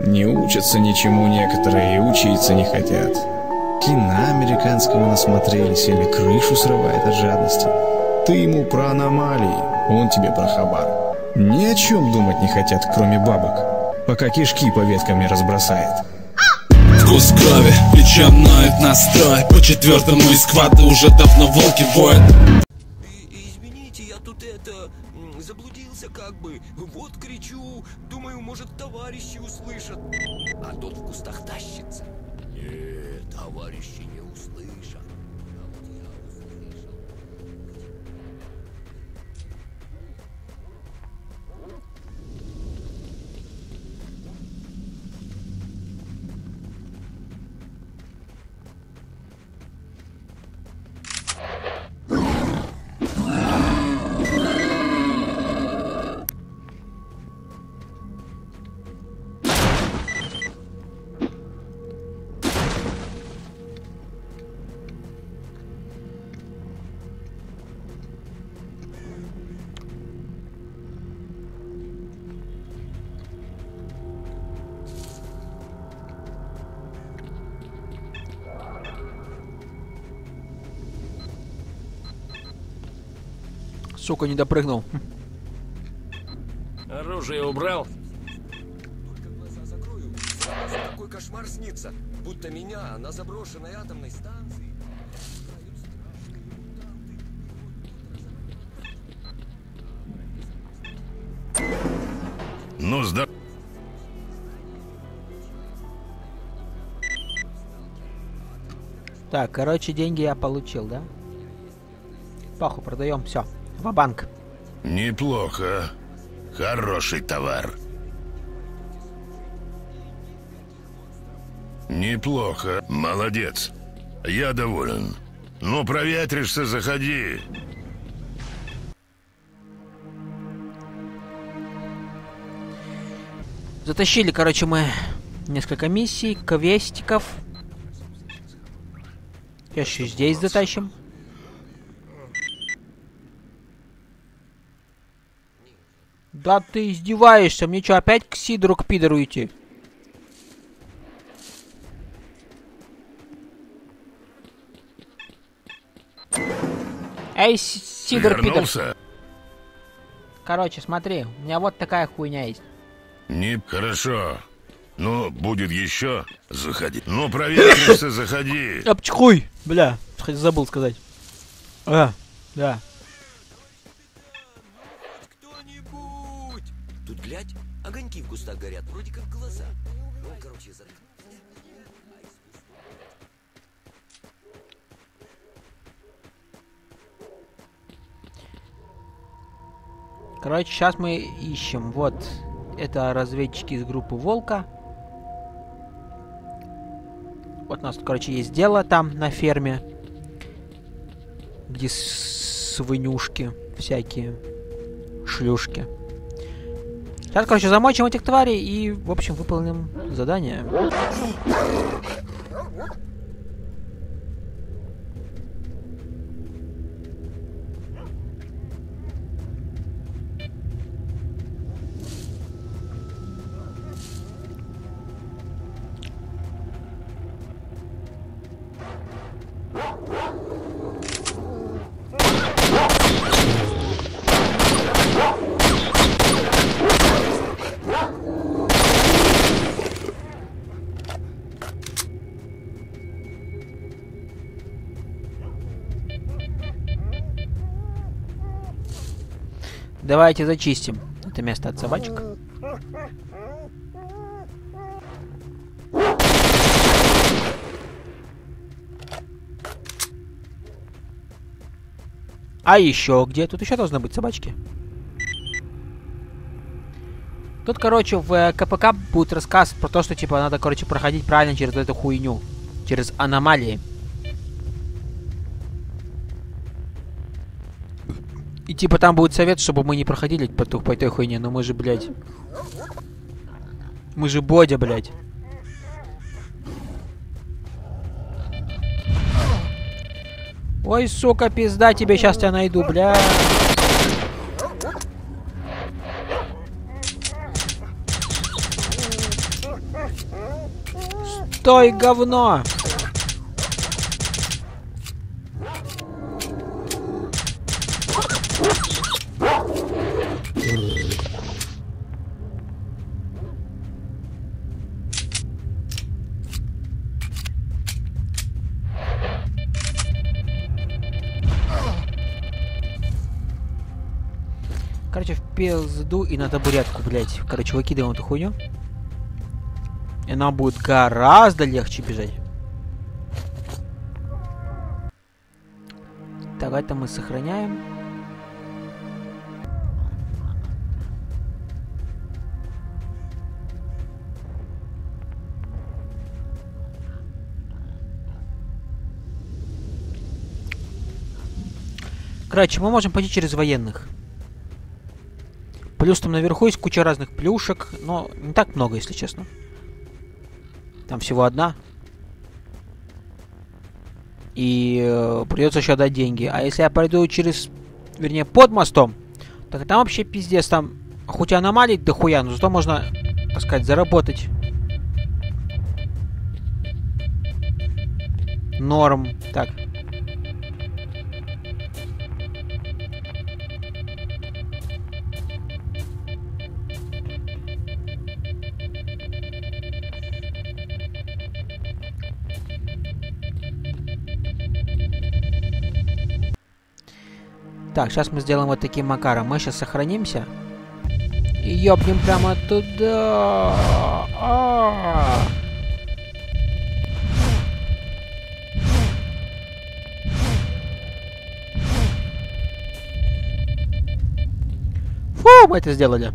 Не учатся ничему некоторые и учиться не хотят. Кино американского насмотрелись или крышу срывает от жадности. Ты ему про аномалии, он тебе про хабар. Ни о чем думать не хотят, кроме бабок, пока кишки по веткам не разбросает. Вкус крови, плечом ноет настрой По четвертому из квада уже давно волки воют Извините, я тут это... Заблудился как бы. Вот кричу. Думаю, может, товарищи услышат. А тот в кустах тащится. Нет, товарищи не Сука, не допрыгнул. Оружие убрал? Только глаза закрою. Сразу такой кошмар снится. Будто меня на заброшенной атомной станции. Ну, сда... Так, короче, деньги я получил, да? Паху продаем, все. В банк. Неплохо. Хороший товар. Неплохо. Молодец. Я доволен. Ну, проветришься, заходи. Затащили, короче, мы несколько миссий, квестиков. Сейчас еще здесь затащим. Да ты издеваешься, мне что, опять к Сидору, к Пидору идти? Эй, Сидор, Пидор. Вернулся? Короче, смотри, у меня вот такая хуйня есть. Не... Хорошо. Ну, будет еще, заходи. Ну, проветришься, заходи. Обчихуй! Бля, забыл сказать. А, да. Глядь, огоньки в кустах горят, вроде как глаза. Ну, короче, за... Короче, сейчас мы ищем. Вот, это разведчики из группы Волка. Вот у нас, короче, есть дело там, на ферме. Где свинюшки всякие. Шлюшки. Сейчас, короче, замочим этих тварей и, в общем, выполним задание. Давайте зачистим это место от собачек. А еще где? Тут еще должны быть собачки. Тут, короче, в э, КПК будет рассказ про то, что, типа, надо, короче, проходить правильно через эту хуйню. Через аномалии. И, типа, там будет совет, чтобы мы не проходили по, по этой хуйне. Но мы же, блядь... Мы же Бодя, блядь. Ой, сука, пизда, тебе сейчас тебя найду, бля. Стой, говно! Короче, в пизду и на табуретку, блять. Короче, выкидываем эту хуйню. И нам будет гораздо легче бежать. Так, это мы сохраняем. Короче, мы можем пойти через военных. Плюс там наверху есть куча разных плюшек, но не так много, если честно. Там всего одна. И э, придется еще дать деньги. А если я пойду через, вернее, под мостом, так там вообще пиздец, там хоть и аномалий дохуя, но зато можно, так сказать, заработать. Норм. Так. Так, сейчас мы сделаем вот таким макаром. Мы сейчас сохранимся. И ёбнем прямо туда. А-а-а. Фу, мы это сделали.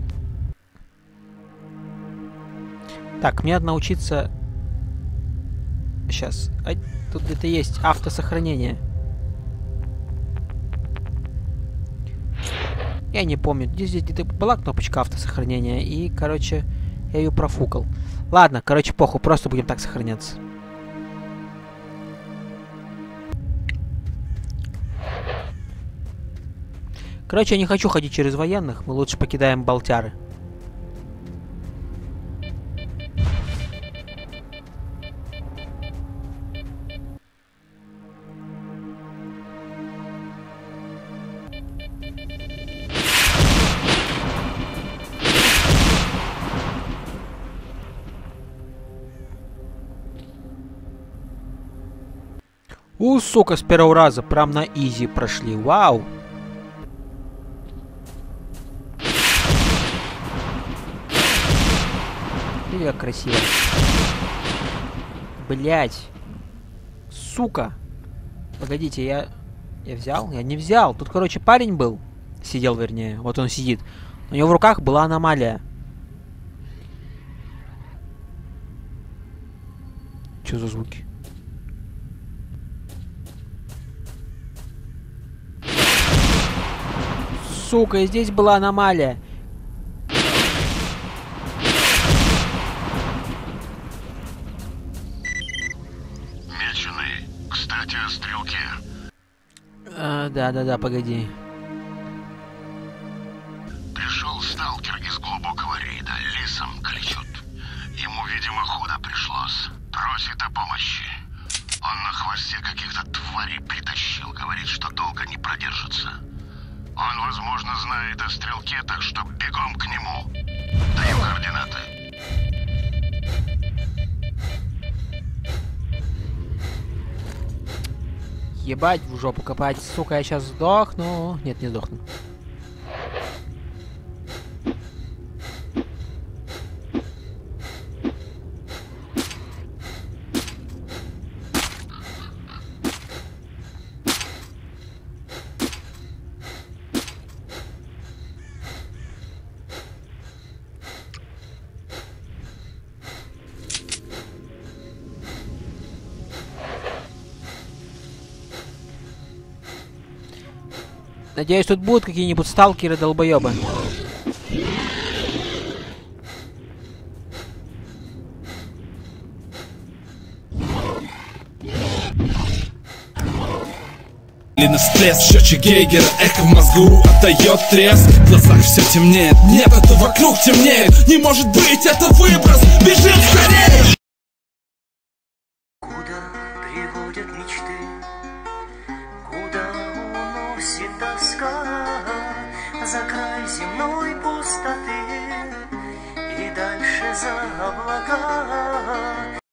Так, мне надо научиться... Сейчас. Ай, тут где-то есть автосохранение. Я не помню. Здесь, здесь где-то была кнопочка автосохранения. И, короче, я ее профукал. Ладно, короче, похуй. Просто будем так сохраняться. Короче, я не хочу ходить через военных. Мы лучше покидаем Болтяры. У, сука, с первого раза прям на изи прошли. Вау. Смотри, как красиво. Блять. Сука. Погодите, я... Я взял? Я не взял. Тут, короче, парень был. Сидел, вернее. Вот он сидит. У него в руках была аномалия. Что за звуки? Сука, здесь была аномалия. Меченый, кстати, о стрелке. Да-да-да, погоди. Пришел сталкер из глубокого рейда, лесом кличут. Ему, видимо, худо пришлось. Просит о помощи. Он на хвосте каких-то тварей притащил, говорит, что долго не продержится. Он, возможно, знает о стрелке, так что бегом к нему. Даю координаты. Ебать в жопу копать, сука, я сейчас сдохну. Нет, не сдохну. Надеюсь, тут будут какие-нибудь сталкеры-долбоебы. На стресс, счетчик Гейгера, эхо в мозгу отдает треск В глазах все темнеет, нет, это вокруг темнеет Не может быть, это выброс, бежим скорее!